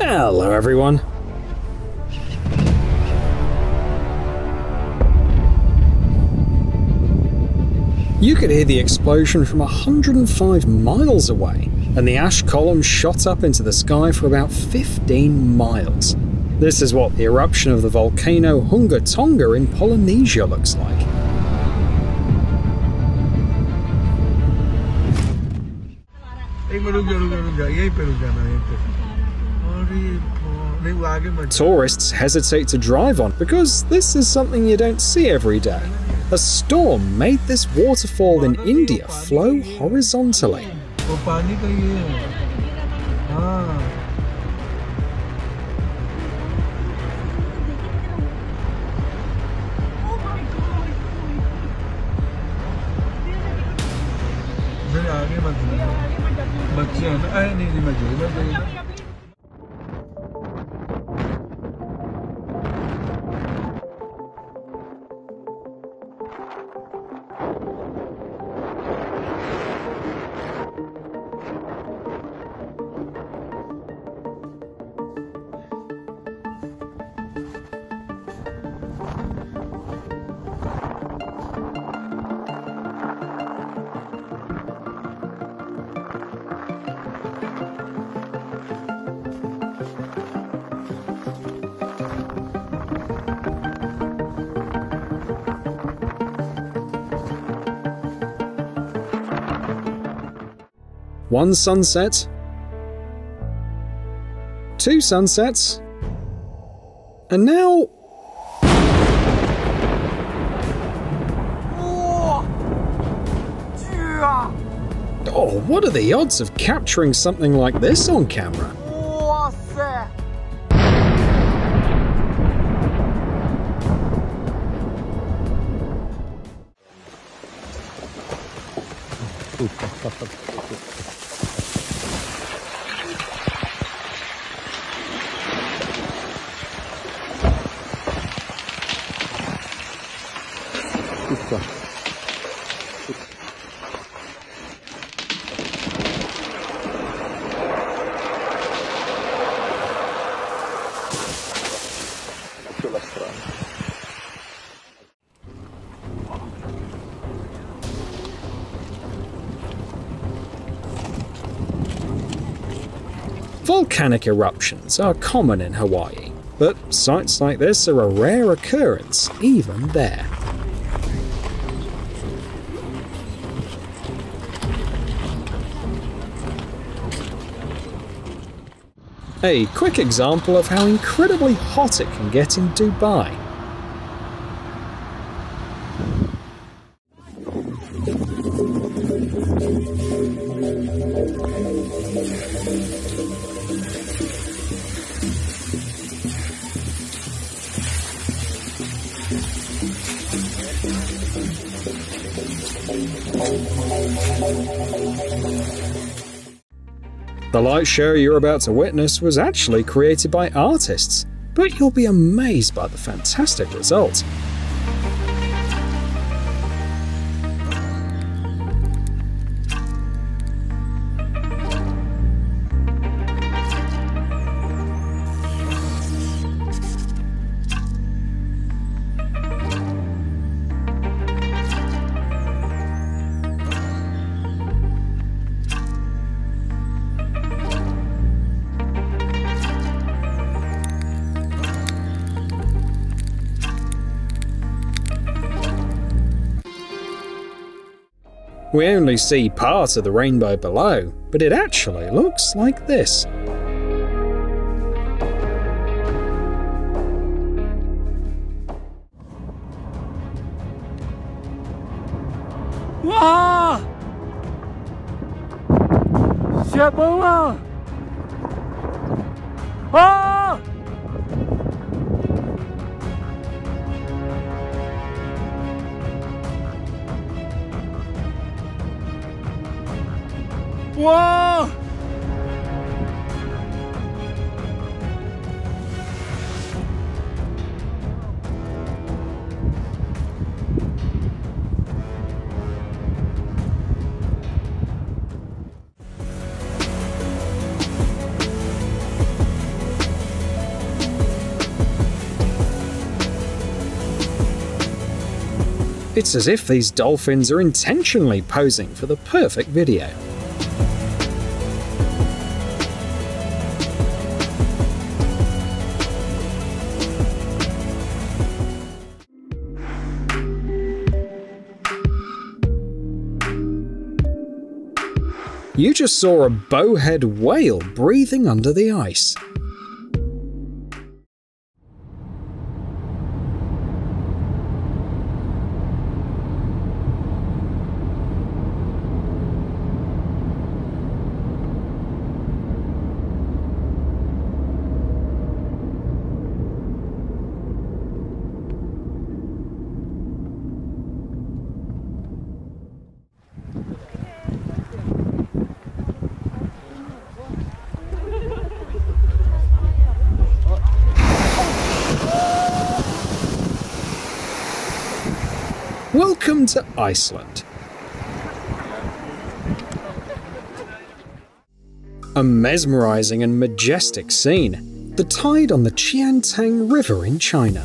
Hello, everyone. You could hear the explosion from 105 miles away, and the ash column shot up into the sky for about 15 miles. This is what the eruption of the volcano Hunga Tonga in Polynesia looks like. Tourists hesitate to drive on because this is something you don't see every day. A storm made this waterfall in India flow horizontally. Ah. One sunset, two sunsets, and now. Oh, what are the odds of capturing something like this on camera? Volcanic eruptions are common in Hawaii, but sights like this are a rare occurrence even there. A quick example of how incredibly hot it can get in Dubai. The light show you're about to witness was actually created by artists, but you'll be amazed by the fantastic result. We only see part of the rainbow below, but it actually looks like this. 와! 시 It's as if these dolphins are intentionally posing for the perfect video. You just saw a bowhead whale breathing under the ice. Welcome to Iceland. A mesmerizing and majestic scene. The tide on the Qiantang River in China.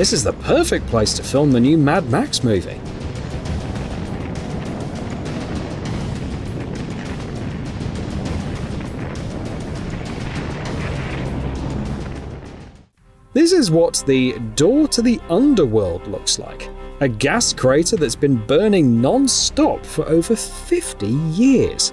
This is the perfect place to film the new Mad Max movie. This is what the door to the underworld looks like. A gas crater that's been burning non stop for over 50 years.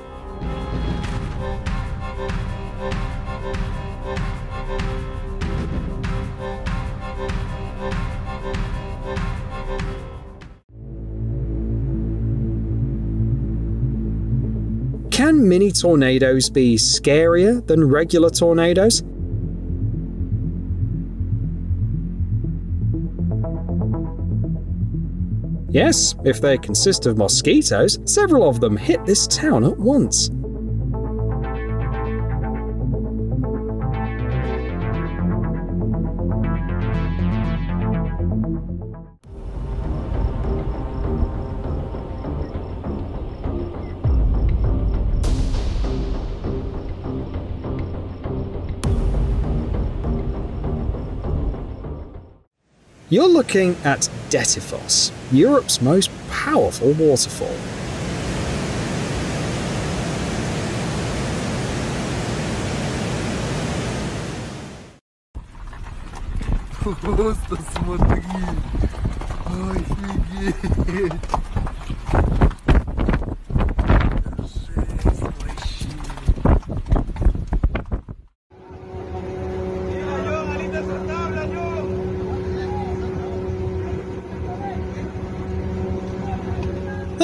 Can mini tornadoes be scarier than regular tornadoes? Yes, if they consist of mosquitoes, several of them hit this town at once. You're looking at Dettifoss, Europe's most powerful waterfall. Просто смотри! Офигеть!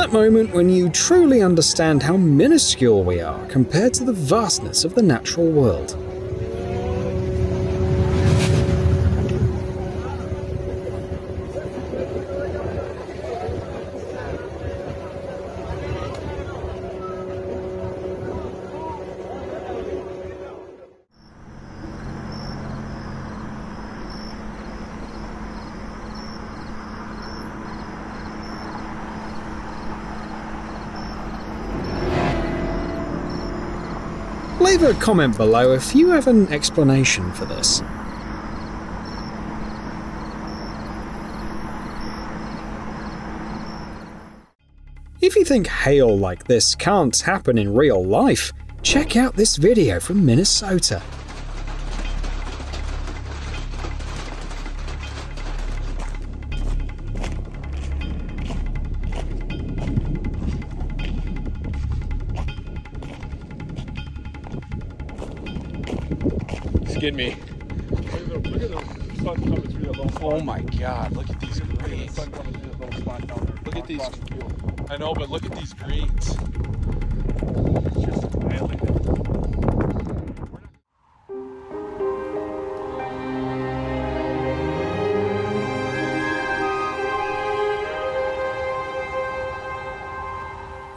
That moment when you truly understand how minuscule we are compared to the vastness of the natural world. Leave a comment below if you have an explanation for this. If you think hail like this can't happen in real life, check out this video from Minnesota. Me. Oh my god, look at these greens. Look at these. I know, but look at these greens.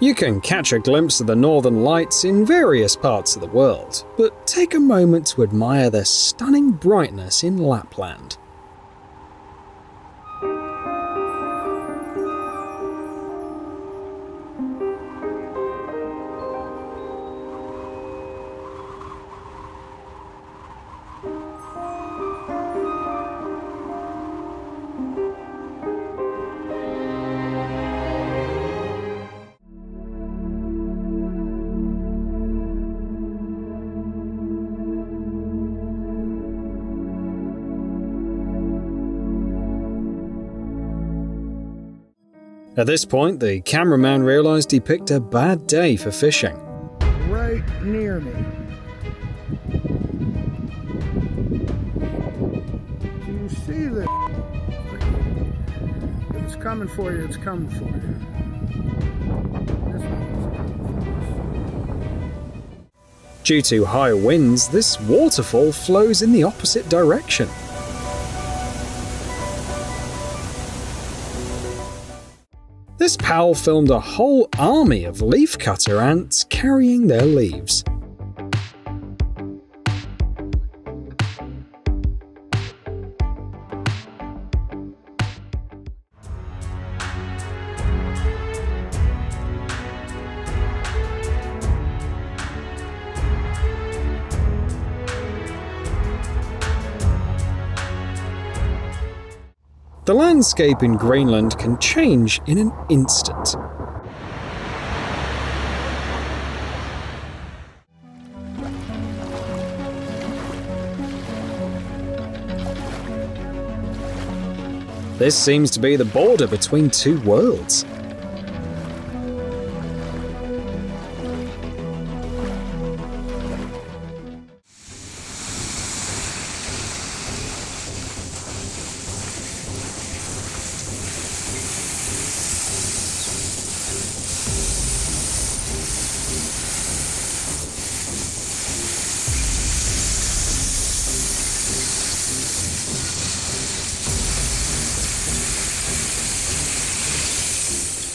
You can catch a glimpse of the northern lights in various parts of the world, but take a moment to admire their stunning brightness in Lapland. This point, the cameraman realised he picked a bad day for fishing. right near me. Do you see this? If it's coming for you, it's coming for you. This one's coming Due to high winds, this waterfall flows in the opposite direction. This pal filmed a whole army of leafcutter ants carrying their leaves. The landscape in Greenland can change in an instant. This seems to be the border between two worlds.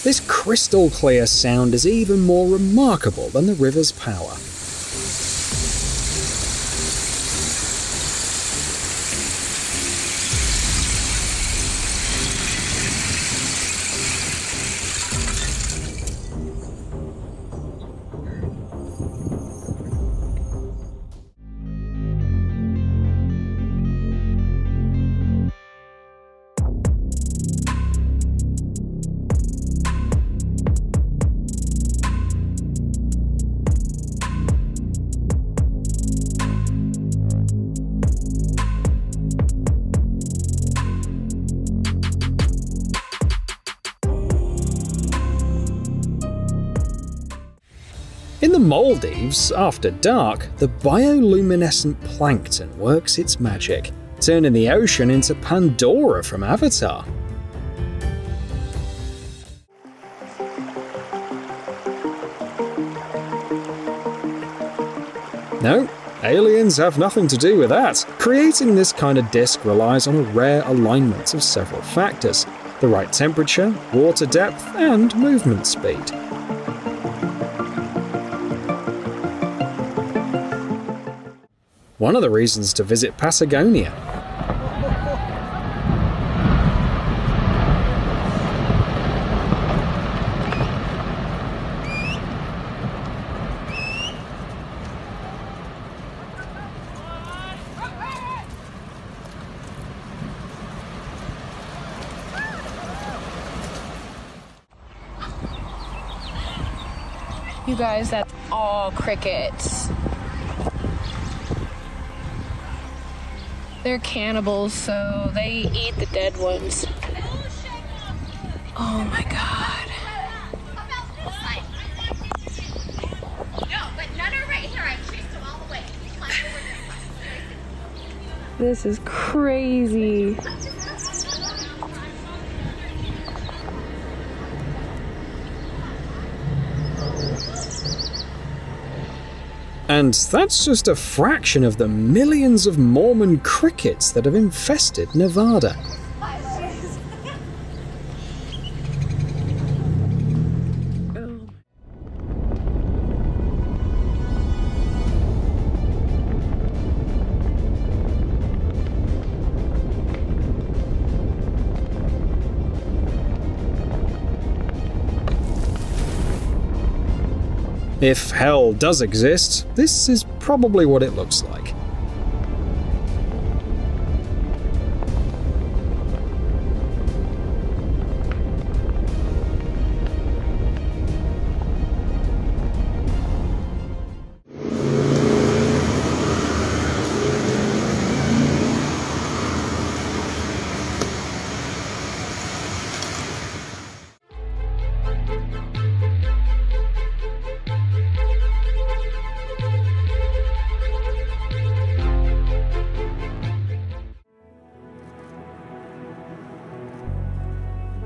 This crystal clear sound is even more remarkable than the river's power. Maldives, after dark, the bioluminescent plankton works its magic, turning the ocean into Pandora from Avatar. No, aliens have nothing to do with that. Creating this kind of disk relies on a rare alignment of several factors the right temperature, water depth, and movement speed. one of the reasons to visit Patagonia. You guys, that's all crickets. They're cannibals, so they eat the dead ones. Oh my god. No, but none are right here. I chased them all the way. Climb over there. This is crazy. And that's just a fraction of the millions of Mormon crickets that have infested Nevada. If hell does exist, this is probably what it looks like.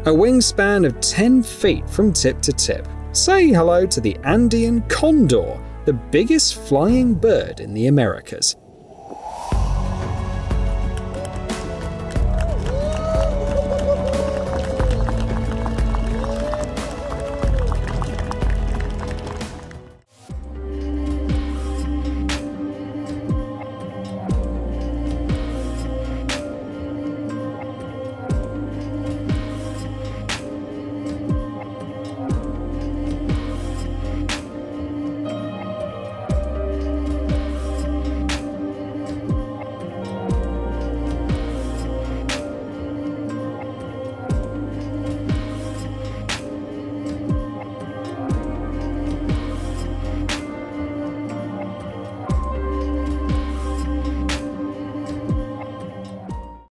A wingspan of 10 feet from tip to tip. Say hello to the Andean condor, the biggest flying bird in the Americas.